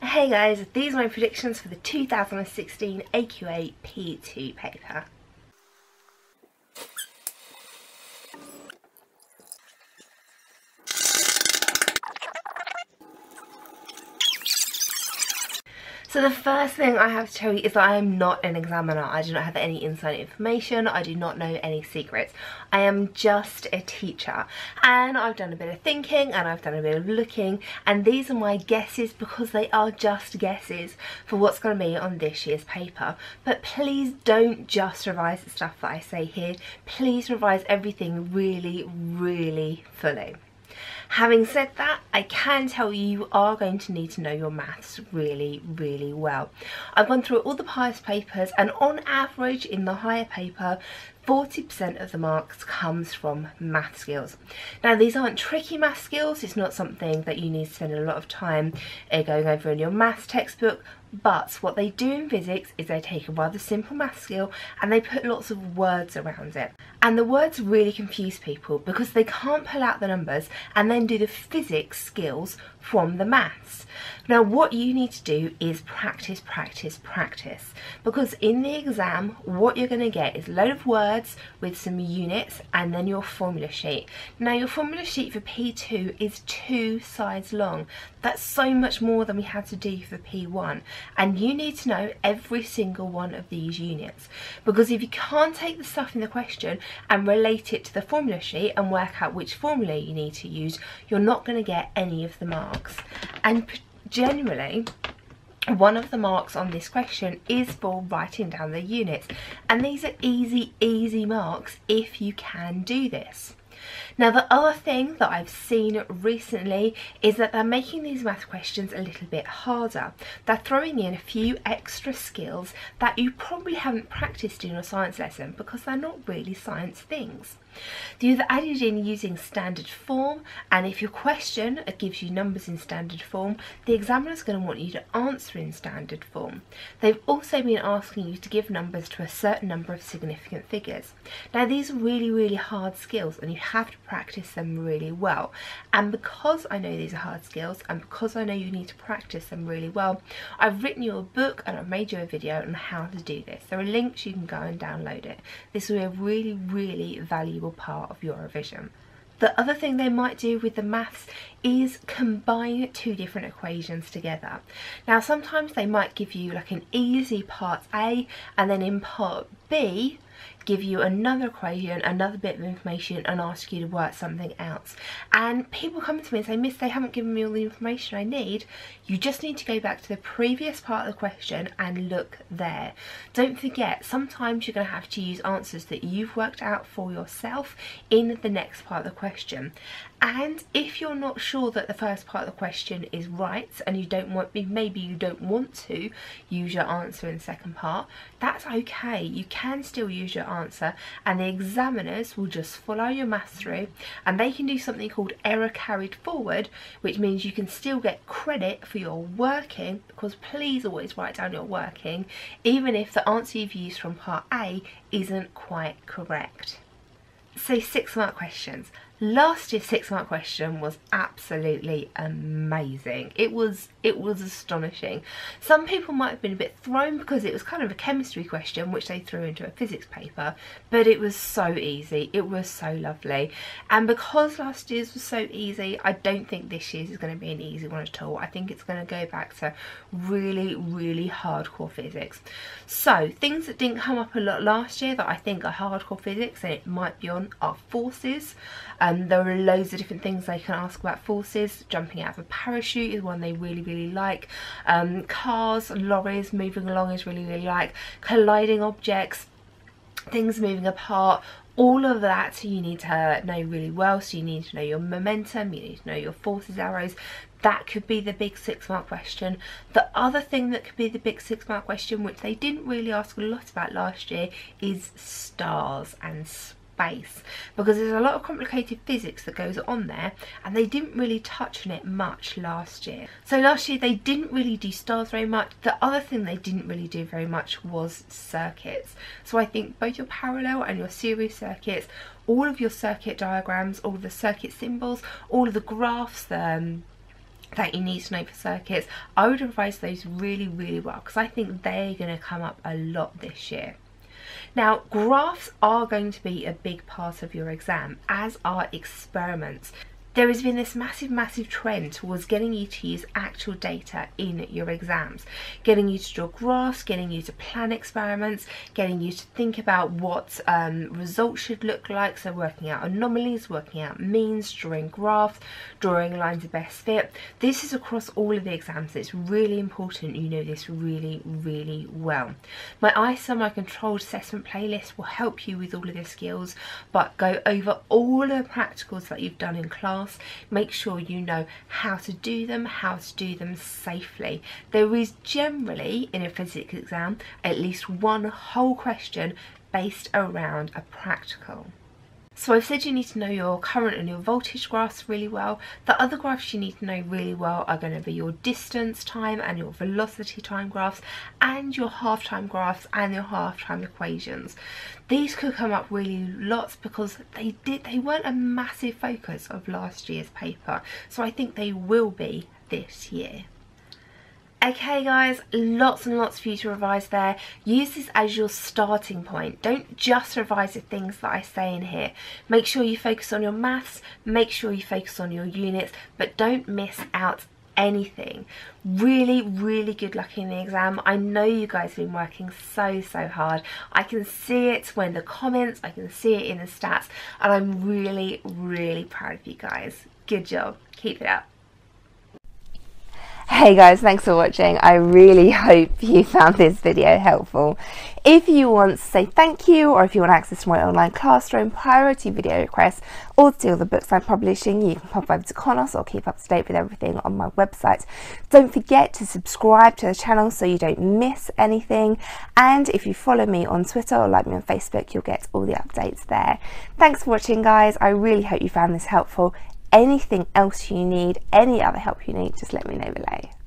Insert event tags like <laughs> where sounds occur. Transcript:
Hey guys, these are my predictions for the 2016 AQA P2 paper. So the first thing I have to tell you is that I am not an examiner. I do not have any inside information. I do not know any secrets. I am just a teacher and I've done a bit of thinking and I've done a bit of looking and these are my guesses because they are just guesses for what's going to be on this year's paper. But please don't just revise the stuff that I say here. Please revise everything really, really fully. Having said that, I can tell you you are going to need to know your maths really, really well. I've gone through all the highest papers and on average in the higher paper, 40% of the marks comes from math skills. Now these aren't tricky math skills, it's not something that you need to spend a lot of time uh, going over in your math textbook, but what they do in physics is they take a rather simple math skill and they put lots of words around it. And the words really confuse people because they can't pull out the numbers and then do the physics skills from the maths. Now what you need to do is practice, practice, practice. Because in the exam, what you're going to get is a load of words with some units and then your formula sheet. Now your formula sheet for P2 is two sides long. That's so much more than we had to do for P1. And you need to know every single one of these units. Because if you can't take the stuff in the question and relate it to the formula sheet and work out which formula you need to use, you're not going to get any of the marks. And generally, one of the marks on this question is for writing down the units. And these are easy, easy marks if you can do this. Now the other thing that I've seen recently is that they're making these math questions a little bit harder. They're throwing in a few extra skills that you probably haven't practiced in your science lesson because they're not really science things. They've added in using standard form and if your question gives you numbers in standard form, the examiner is going to want you to answer in standard form. They've also been asking you to give numbers to a certain number of significant figures. Now these are really, really hard skills and you have to practice them really well. And because I know these are hard skills and because I know you need to practice them really well, I've written you a book and I've made you a video on how to do this. There are links you can go and download it. This will be a really, really valuable part of your revision. The other thing they might do with the maths is combine two different equations together. Now sometimes they might give you like an easy part A and then in part B give you another equation, another bit of information and ask you to work something else. And people come to me and say, Miss, they haven't given me all the information I need. You just need to go back to the previous part of the question and look there. Don't forget, sometimes you're going to have to use answers that you've worked out for yourself in the next part of the question. And if you're not sure that the first part of the question is right and you don't want, maybe you don't want to use your answer in the second part, that's okay. You can still use your answer and the examiners will just follow your maths through and they can do something called error carried forward, which means you can still get credit for your working because please always write down your working, even if the answer you've used from part A isn't quite correct. So six mark questions. Last year's six mark question was absolutely amazing. It was it was astonishing. Some people might have been a bit thrown because it was kind of a chemistry question which they threw into a physics paper, but it was so easy. It was so lovely. And because last year's was so easy, I don't think this year's is going to be an easy one at all. I think it's going to go back to really, really hardcore physics. So things that didn't come up a lot last year that I think are hardcore physics and it might be on are forces. Um, there are loads of different things they can ask about forces. Jumping out of a parachute is one they really, really like. Um, cars, lorries moving along is really, really like. Colliding objects, things moving apart, all of that you need to know really well so you need to know your momentum you need to know your forces arrows that could be the big six mark question the other thing that could be the big six mark question which they didn't really ask a lot about last year is stars and because there's a lot of complicated physics that goes on there and they didn't really touch on it much last year. So last year they didn't really do stars very much. The other thing they didn't really do very much was circuits. So I think both your parallel and your series circuits, all of your circuit diagrams, all of the circuit symbols, all of the graphs, the um, that you need to know for circuits, I would advise those really, really well because I think they're going to come up a lot this year. Now, graphs are going to be a big part of your exam, as are experiments there has been this massive, massive trend towards getting you to use actual data in your exams, getting you to draw graphs, getting you to plan experiments, getting you to think about what um, results should look like, so working out anomalies, working out means, drawing graphs, drawing lines of best fit. This is across all of the exams. It's really important you know this really, really well. My ISA, my controlled assessment playlist will help you with all of the skills, but go over all the practicals that you've done in class make sure you know how to do them how to do them safely. There is generally in a physics exam at least one whole question based around a practical so I've said you need to know your current and your voltage graphs really well. The other graphs you need to know really well are going to be your distance time and your velocity time graphs and your half time graphs and your half time equations. These could come up really lots because they did they weren't a massive focus of last year's paper. So I think they will be this year. Okay guys, lots and lots for you to revise there. Use this as your starting point. Don't just revise the things that I say in here. Make sure you focus on your maths, make sure you focus on your units, but don't miss out anything. Really, really good luck in the exam. I know you guys have been working so, so hard. I can see it when the comments, I can see it in the stats, and I'm really, really proud of you guys. Good job. Keep it up. Hey guys, thanks for watching. I really <laughs> hope you found this video helpful. If you want to say thank you or if you want access to my online classroom, priority video requests or to all the books I'm publishing, you can pop over to Conos or keep up to date with everything on my website. Don't forget to subscribe to the channel so you don't miss anything. And if you follow me on Twitter or like me on Facebook, you'll get all the updates there. Thanks for watching guys. I really hope you found this helpful anything else you need, any other help you need, just let me know below.